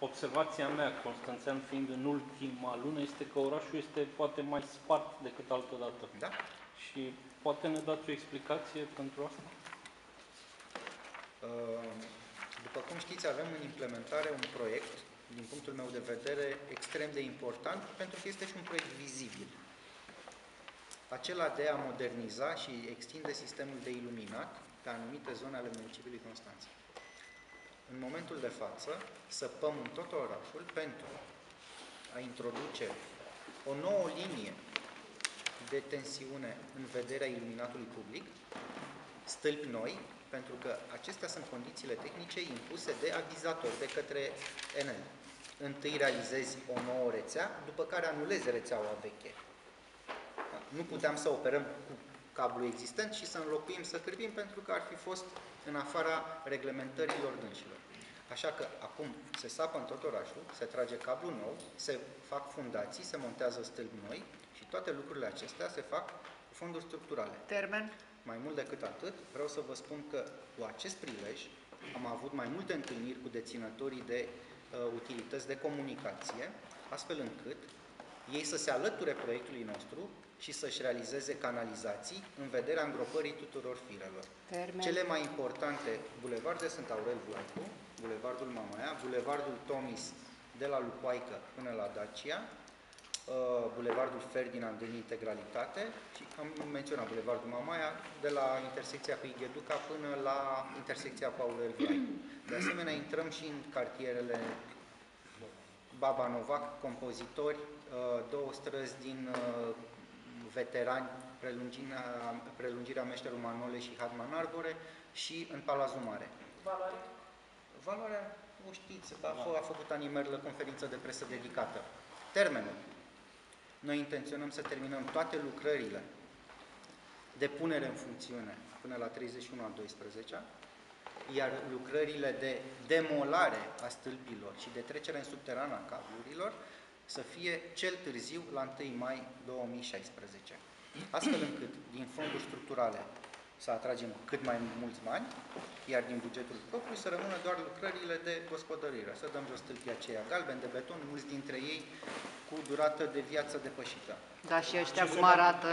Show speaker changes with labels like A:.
A: observația mea, Constanțean fiind în ultima lună, este că orașul este poate mai spart decât altă dată.
B: Da?
A: Și poate ne dați o explicație pentru asta?
B: Uh, După cum știți, avem în implementare un proiect, din punctul meu de vedere, extrem de important, pentru că este și un proiect vizibil. Acela de a moderniza și extinde sistemul de iluminat pe anumite zone ale municipiului Constanța. În momentul de față, săpăm în tot orașul pentru a introduce o nouă linie de tensiune în vederea iluminatului public, stâlpi noi, pentru că acestea sunt condițiile tehnice impuse de avizator, de către Enel. Întâi realizezi o nouă rețea, după care anulezi rețeaua veche. Da? Nu puteam să operăm cu cablu existent și să înlocuim, să cârpim, pentru că ar fi fost în afara reglementărilor dânșilor. Așa că acum se sapă în tot orașul, se trage cablu nou, se fac fundații, se montează stâlpi noi și toate lucrurile acestea se fac cu fonduri structurale.
C: Termen?
B: Mai mult decât atât, vreau să vă spun că cu acest prilej am avut mai multe întâlniri cu deținătorii de uh, utilități de comunicație, astfel încât ei să se alăture proiectului nostru și să-și realizeze canalizații în vederea îngropării tuturor firelor.
C: Termen?
B: Cele mai importante bulevarde sunt Aurel Vlaicu, Bulevardul Mamaia, Bulevardul Tomis de la Lupoaică până la Dacia, uh, Bulevardul Ferdinand în integralitate și am menționat Bulevardul Mamaia de la intersecția cu Igheduca până la intersecția cu Aurel Vlaicu. De asemenea, intrăm și în cartierele Baba Novac, compozitori, uh, două străzi din uh, veterani, prelungirea, prelungirea Meșterul Manole și Hadman Arbore și în Palazul Mare.
C: Valoare?
B: Valoarea, o știți, a, f- a făcut animări la conferință de presă dedicată. Termenul. Noi intenționăm să terminăm toate lucrările de punere în funcțiune până la 31 a 12 iar lucrările de demolare a stâlpilor și de trecere în subteran a cablurilor să fie cel târziu la 1 mai 2016. Astfel încât din fonduri structurale să atragem cât mai mulți bani, iar din bugetul propriu să rămână doar lucrările de gospodărire. Să dăm jos stâlpii aceia galben de beton, mulți dintre ei cu durată de viață depășită.
C: Da, și ăștia cum arată